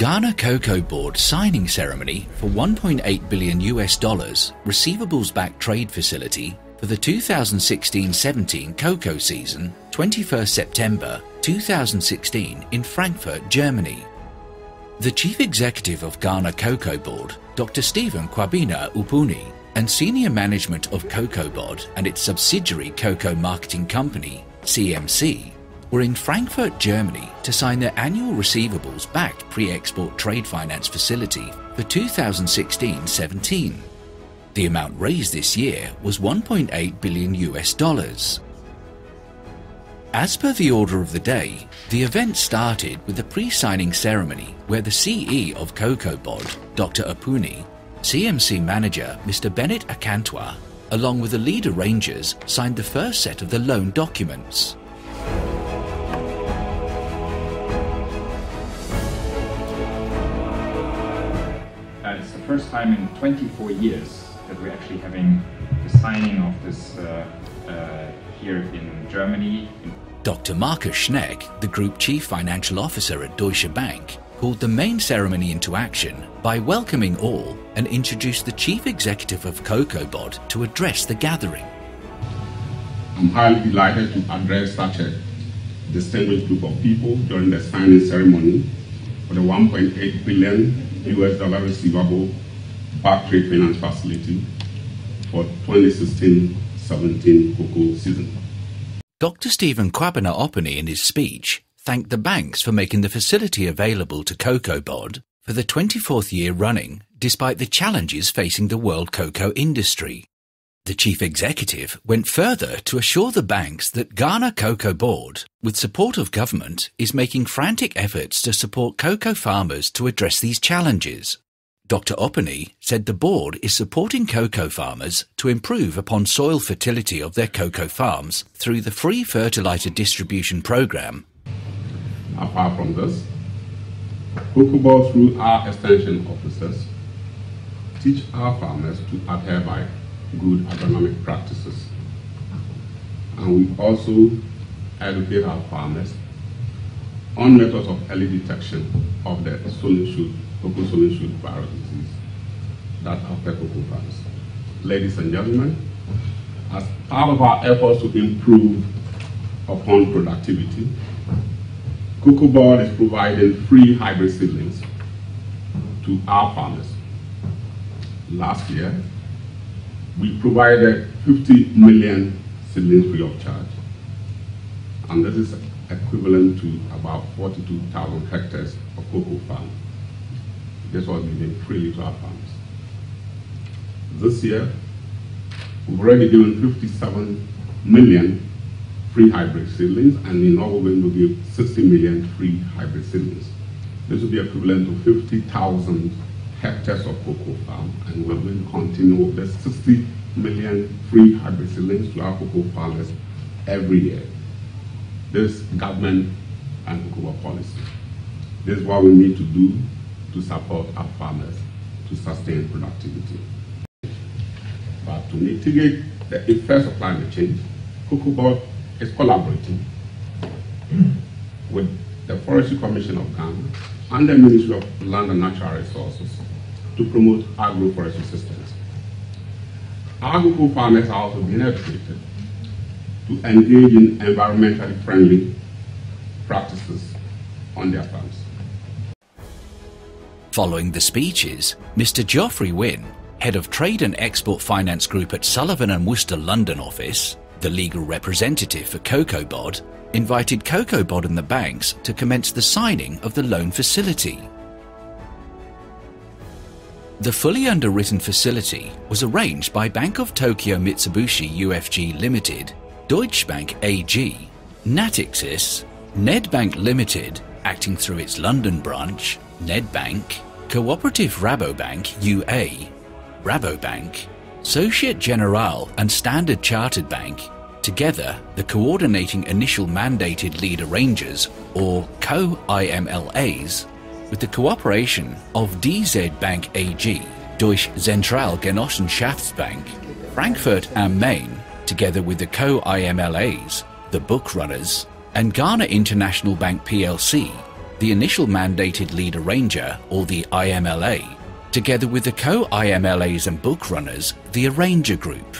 Ghana Cocoa Board signing ceremony for 1.8 billion US dollars receivables backed trade facility for the 2016-17 cocoa season 21st September 2016 in Frankfurt, Germany. The Chief Executive of Ghana Cocoa Board, Dr. Stephen Kwabena Opuni, and senior management of COCOBOD and its subsidiary Cocoa Marketing Company, CMC, were in Frankfurt, Germany to sign their annual receivables backed pre export trade finance facility for 2016 17. The amount raised this year was 1.8 billion US dollars. As per the order of the day, the event started with a pre signing ceremony where the CE of COCOBOD, Dr. Opuni, CMC manager Mr. Bennett Akantwa, along with the lead arrangers, signed the first set of the loan documents. It's the first time in 24 years that we're actually having the signing of this uh, uh, here in Germany. Dr. Markus Schenck, the Group Chief Financial Officer at Deutsche Bank, called the main ceremony into action by welcoming all and introduced the Chief Executive of COCOBOD to address the gathering. I'm highly delighted to address such a distinguished group of people during the signing ceremony for the 1.8 billion US dollar receivable trade finance facility for 2016-17 cocoa season. Dr. Stephen Kwabena Opuni in his speech thanked the banks for making the facility available to COCOBOD for the 24th year running despite the challenges facing the world cocoa industry. The chief executive went further to assure the banks that Ghana Cocoa Board, with support of government, is making frantic efforts to support cocoa farmers to address these challenges. Dr. Opuni said the board is supporting cocoa farmers to improve upon soil fertility of their cocoa farms through the free fertilizer distribution program. Apart from this, Cocoa Board through our extension officers teach our farmers to adhere by good agronomic practices. And we also educate our farmers on methods of early detection of the shoot, cocoa shoot virus that affect cocoa farmers. Ladies and gentlemen, as part of our efforts to improve upon productivity, Cocoa Board is providing free hybrid seedlings to our farmers. Last year, we provided 50 million seedlings free of charge. And this is equivalent to about 42,000 hectares of cocoa farm. This was given freely to our farmers. This year, we've already given 57 million free hybrid seedlings, and in all, we're going to give 60 million free hybrid seedlings. This will be equivalent to 50,000 hectares of cocoa farm, and we're going to continue with the 60 million free hybrid seedlings to our cocoa farmers every year. This government and cocoa policy. This is what we need to do to support our farmers to sustain productivity. To mitigate the effects of climate change, Board is collaborating with the Forestry Commission of Ghana and the Ministry of Land and Natural Resources to promote agroforestry systems. Agricultural farmers are also being educated to engage in environmentally friendly practices on their farms. Following the speeches, Mr. Geoffrey Wynne, head of Trade and Export Finance Group at Sullivan and Worcester London office, the legal representative for COCOBOD, invited COCOBOD and the banks to commence the signing of the loan facility. The fully underwritten facility was arranged by Bank of Tokyo Mitsubishi UFG Limited, Deutsche Bank AG, Natixis, Nedbank Limited, acting through its London branch, Nedbank, Cooperative Rabobank UA, Rabobank, Societe Generale and Standard Chartered Bank, Together, the coordinating initial mandated lead arrangers, or co-IMLAs, with the cooperation of DZ Bank AG, Deutsche Zentralgenossenschaftsbank, Frankfurt am Main, together with the co-IMLAs, the book runners, and Ghana International Bank PLC, the initial mandated lead arranger, or the IMLA, together with the co-IMLAs and book runners, the Arranger Group.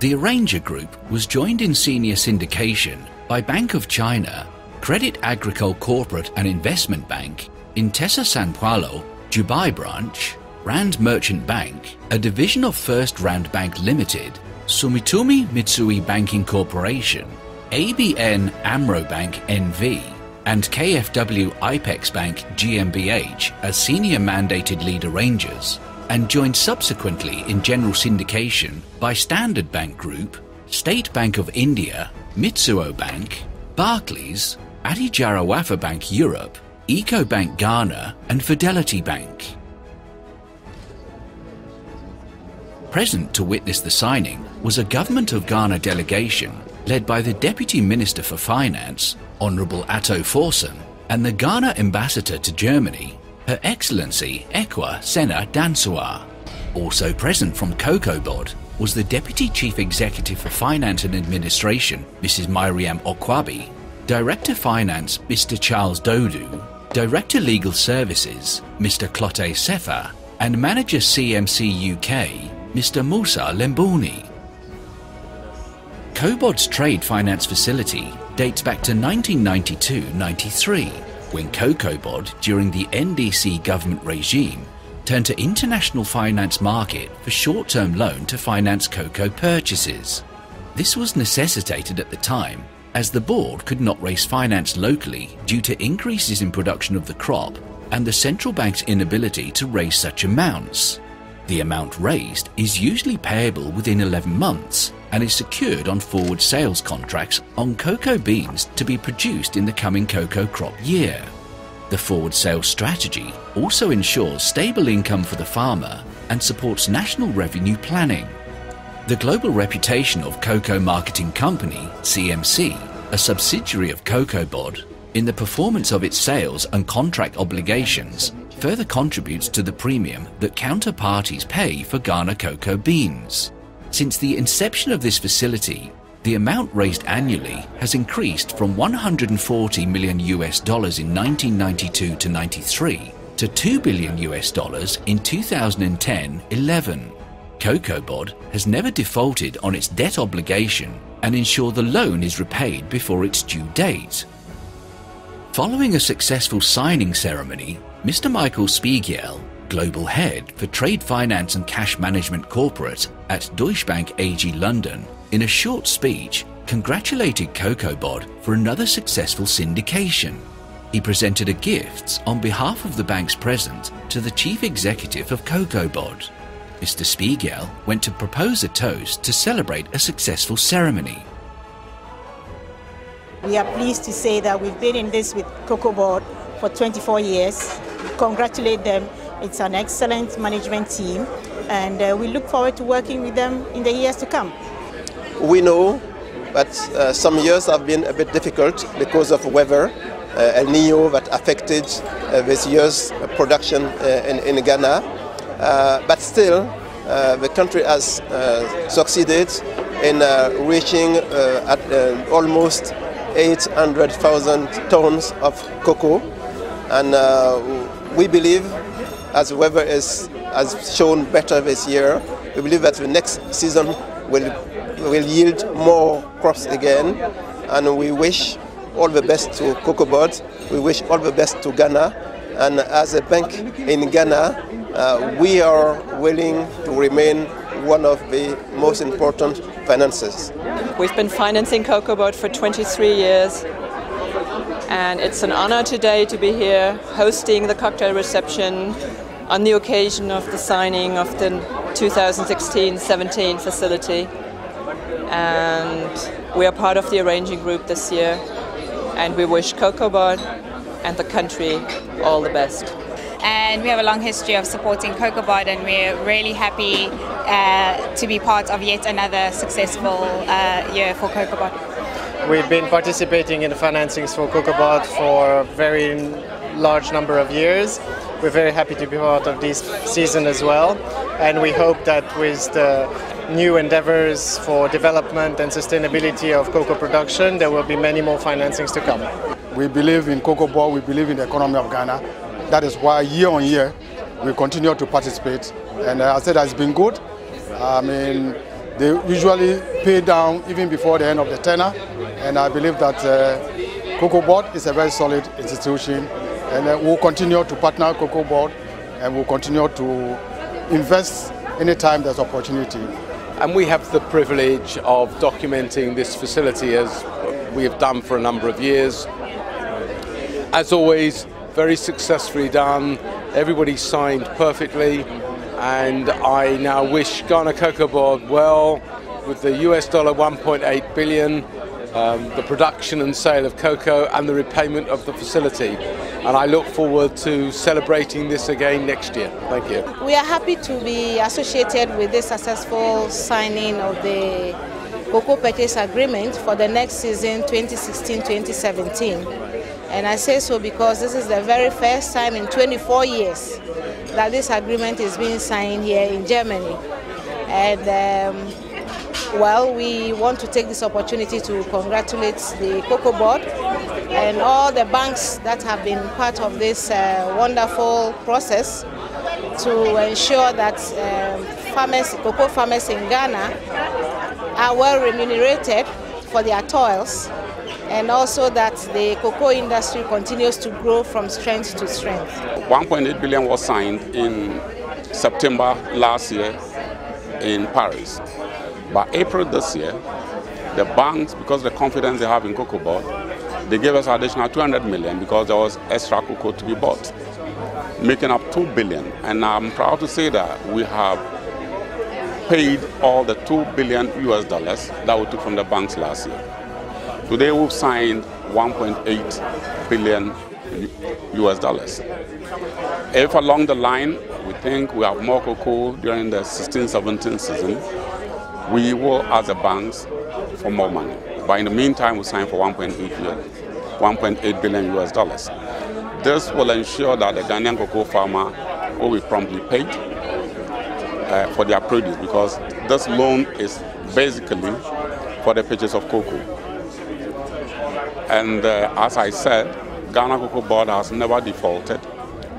The Arranger Group was joined in senior syndication by Bank of China, Credit Agricole Corporate and Investment Bank, Intesa San Paolo, Dubai branch, Rand Merchant Bank, a division of First Rand Bank Limited, Sumitomo Mitsui Banking Corporation, ABN AMRO Bank NV, and KfW IPEX Bank GmbH as senior mandated lead arrangers, and joined subsequently in general syndication by Standard Bank Group, State Bank of India, Mizuho Bank, Barclays, Attijariwafa Bank Europe, EcoBank Ghana, and Fidelity Bank. Present to witness the signing was a Government of Ghana delegation led by the Deputy Minister for Finance, Honourable Ato Forson, and the Ghana Ambassador to Germany, Her Excellency Akua Sena Dansua. Also present from COCOBOD was the Deputy Chief Executive for Finance and Administration, Mrs. Myriam Okwabi, Director Finance, Mr. Charles Dodu, Director Legal Services, Mr. Clote Sefa, and Manager CMC UK, Mr. Musa Lembuni. COBOD's trade finance facility dates back to 1992-93, when COCOBOD, during the NDC government regime, turned to international finance market for short-term loan to finance cocoa purchases. This was necessitated at the time as the board could not raise finance locally due to increases in production of the crop and the central bank's inability to raise such amounts. The amount raised is usually payable within 11 months and is secured on forward sales contracts on cocoa beans to be produced in the coming cocoa crop year. The forward sales strategy also ensures stable income for the farmer and supports national revenue planning. The global reputation of Cocoa Marketing Company, CMC, a subsidiary of COCOBOD, in the performance of its sales and contract obligations further contributes to the premium that counterparties pay for Ghana cocoa beans. Since the inception of this facility, the amount raised annually has increased from 140 million US dollars in 1992 to 93 to 2 billion US dollars in 2010-11. COCOBOD has never defaulted on its debt obligation and ensure the loan is repaid before its due date. Following a successful signing ceremony, Mr. Michael Spiegel, Global Head for Trade Finance and Cash Management Corporate at Deutsche Bank AG London, in a short speech, congratulated COCOBOD for another successful syndication. He presented a gift on behalf of the banks present to the Chief Executive of COCOBOD. Mr. Spiegel went to propose a toast to celebrate a successful ceremony. We are pleased to say that we've been in this with COCOBOD for 24 years. Congratulate them. It's an excellent management team, and uh, we look forward to working with them in the years to come. We know that uh, some years have been a bit difficult because of weather, uh, El Nino that affected uh, this year's production uh, in, in Ghana. Uh, but still, the country has succeeded in reaching at almost 800,000 tons of cocoa. And we believe, as the weather is, has shown better this year, we believe that the next season will, will yield more crops again. And we wish all the best to COCOBOD. We wish all the best to Ghana. And as a bank in Ghana, uh, we are willing to remain one of the most important finances. We've been financing COCOBOD for 23 years and it's an honor today to be here hosting the cocktail reception on the occasion of the signing of the 2016-17 facility and we are part of the arranging group this year and we wish COCOBOD and the country all the best. and we have a long history of supporting COCOBOD and we're really happy uh, to be part of yet another successful uh, year for COCOBOD. We've been participating in the financings for COCOBOD for a very large number of years. We're very happy to be part of this season as well and we hope that with the new endeavors for development and sustainability of cocoa production, there will be many more financings to come. We believe in cocoa we believe in the economy of Ghana. That is why year on year we continue to participate. And uh, I said it's been good. I mean, they usually pay down even before the end of the tenor. And I believe that uh, Cocoa Board is a very solid institution. And uh, we'll continue to partner Cocoa Board and we'll continue to invest anytime there's opportunity. And we have the privilege of documenting this facility as we have done for a number of years. As always, very successfully done. Everybody signed perfectly. And I now wish Ghana Cocoa Board well with the US dollar 1.8 billion, um, the production and sale of cocoa, and the repayment of the facility and I look forward to celebrating this again next year. Thank you. We are happy to be associated with the successful signing of the cocoa purchase agreement for the next season 2016-2017. And I say so because this is the very first time in 24 years that this agreement is being signed here in Germany. And um, well, we want to take this opportunity to congratulate the Cocoa Board and all the banks that have been part of this uh, wonderful process to ensure that um, farmers, cocoa farmers in Ghana are well remunerated for their toils and also that the cocoa industry continues to grow from strength to strength. 1.8 billion was signed in September last year in Paris. By April this year, the banks, because of the confidence they have in Cocoa Board, they gave us additional 200 million because there was extra cocoa to be bought, making up 2 billion. And I'm proud to say that we have paid all the 2 billion US dollars that we took from the banks last year. Today we've signed 1.8 billion US dollars. If along the line we think we have more cocoa during the 16-17 season, we will ask the banks for more money. But in the meantime, we signed for 1.8 billion, 1.8 billion US dollars. This will ensure that the Ghanaian cocoa farmer will be promptly paid uh, for their produce because this loan is basically for the purchase of cocoa. And uh, as I said, Ghana Cocoa Board has never defaulted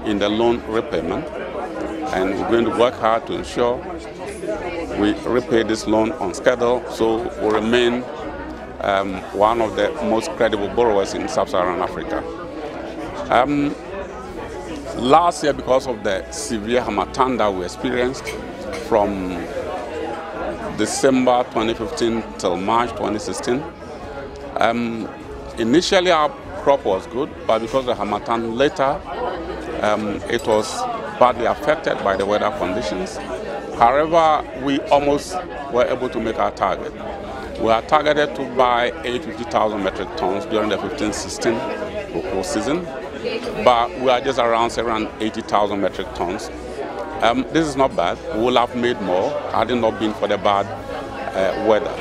in the loan repayment and we're going to work hard to ensure we repay this loan on schedule, so we remain um, one of the most credible borrowers in sub-Saharan Africa. Um, last year, because of the severe harmattan that we experienced from December 2015 till March 2016, um, initially our crop was good, but because of the harmattan later, um, it was badly affected by the weather conditions. However, we almost were able to make our target. We are targeted to buy 850,000 metric tons during the 15-16 cocoa season, but we are just around around 80,000 metric tons. Um, this is not bad. We will have made more had it not been for the bad uh, weather.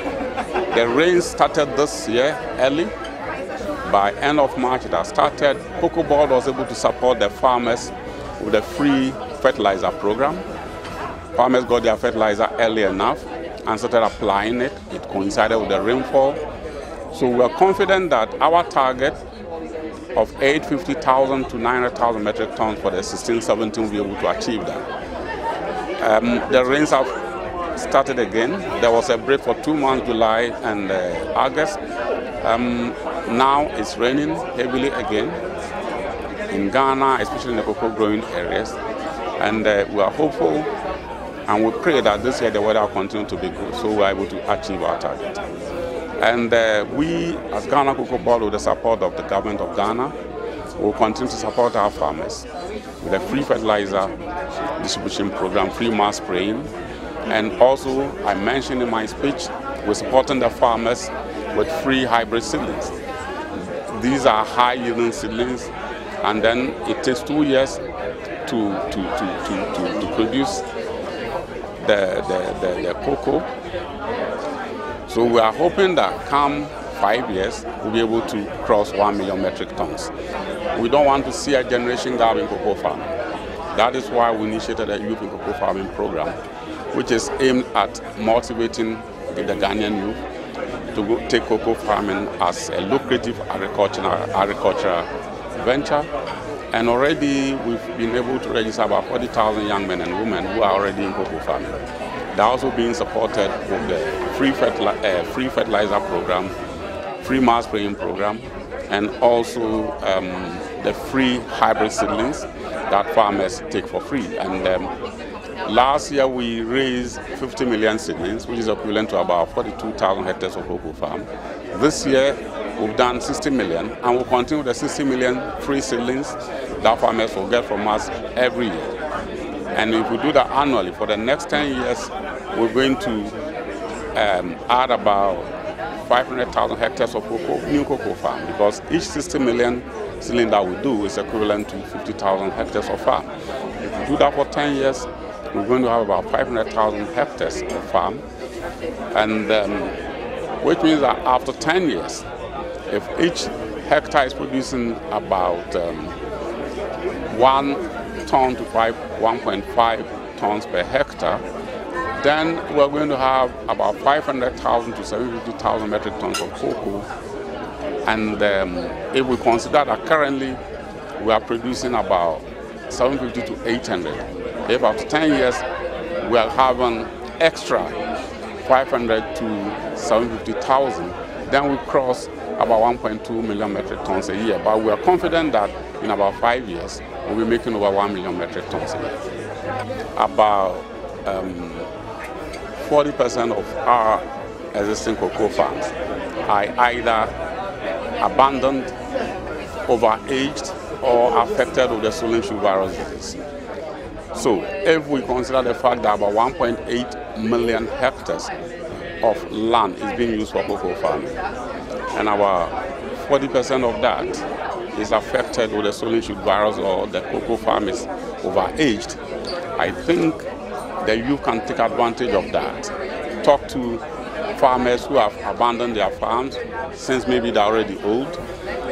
The rain started this year early. By end of March, it has started. Cocoa Board was able to support the farmers with a free fertilizer program farmers got their fertilizer early enough and started applying it. It coincided with the rainfall. So we're confident that our target of 850,000 to 900,000 metric tons for the 16-17 will be able to achieve that. Um, the rains have started again. There was a break for two months, July and uh, August. Um, now it's raining heavily again in Ghana, especially in the cocoa growing areas. And uh, we are hopeful and we pray that this year the weather will continue to be good so we're able to achieve our target. And uh, we, as Ghana Cocoa Board, with the support of the government of Ghana, will continue to support our farmers with a free fertilizer distribution program, free mass spraying. And also, I mentioned in my speech, we're supporting the farmers with free hybrid seedlings. These are high yielding seedlings, and then it takes two years to, to, to, to, to, to produce the, the, the, the cocoa. So we are hoping that come five years, we'll be able to cross 1 million metric tons. We don't want to see a generation gap in cocoa farming. That is why we initiated a youth in cocoa farming program, which is aimed at motivating the Ghanaian youth to go, take cocoa farming as a lucrative agricultural, agricultural venture. And already we've been able to register about 40,000 young men and women who are already in cocoa farming. They're also being supported with the free, fertili uh, free fertilizer program, free mass spraying program, and also um, the free hybrid seedlings that farmers take for free. And um, last year we raised 50 million seedlings, which is equivalent to about 42,000 hectares of cocoa farm. This year we've done 60 million, and we'll continue the 60 million free seedlings that farmers will get from us every year. And if we do that annually for the next 10 years, we're going to um, add about 500,000 hectares of cocoa, new cocoa farm because each 60 million cylinder we do is equivalent to 50,000 hectares of farm. If we do that for 10 years, we're going to have about 500,000 hectares of farm, and um, which means that after 10 years, if each hectare is producing about um, one ton to 1.5 tons per hectare, then we're going to have about 500,000 to 750,000 metric tons of cocoa. And um, if we consider that currently we are producing about 750 to 800, if after 10 years we are having extra 500 to 750,000, then we cross about 1.2 million metric tons a year. But we are confident that in about five years we'll be making over 1 million metric tons a year. About um, 40% of our existing cocoa farms are either abandoned, overaged, or affected with the stolen virus disease. So if we consider the fact that about 1.8 million hectares of land is being used for cocoa farming, and about 40% of that is affected with the swollen shoot virus or the cocoa farm is overaged, I think the youth can take advantage of that. Talk to farmers who have abandoned their farms since maybe they're already old.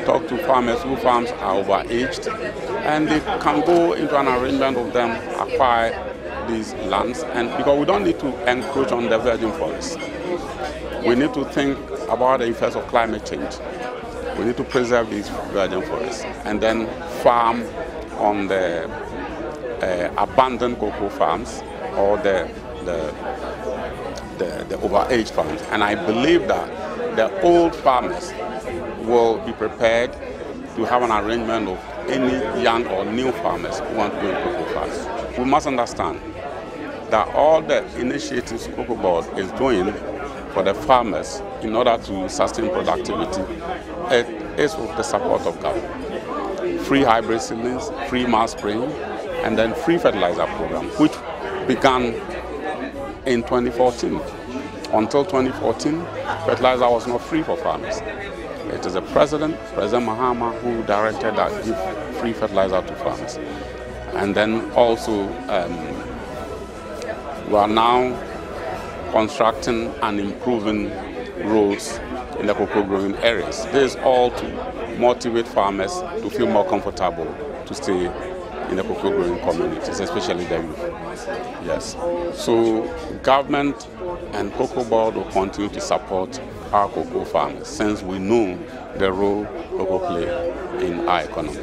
Talk to farmers who farms are overaged, and they can go into an arrangement of them acquire these lands. And because we don't need to encroach on the virgin forest, we need to think about the effects of climate change. We need to preserve these virgin forests and then farm on the uh, abandoned cocoa farms or the, the, the, the overage farms. And I believe that the old farmers will be prepared to have an arrangement of any young or new farmers who want to go in cocoa farms. We must understand that all the initiatives Cocoa Board is doing for the farmers in order to sustain productivity it is with the support of government. Free hybrid seedlings, free mass spraying, and then free fertilizer program, which began in 2014. Until 2014, fertilizer was not free for farmers. It is the president, President Mahama, who directed that give free fertilizer to farmers. And then also, um, we are now constructing and improving roads in the cocoa growing areas. This is all to motivate farmers to feel more comfortable to stay in the cocoa growing communities, especially the youth. Yes. So government and cocoa board will continue to support our cocoa farmers since we know the role cocoa play in our economy.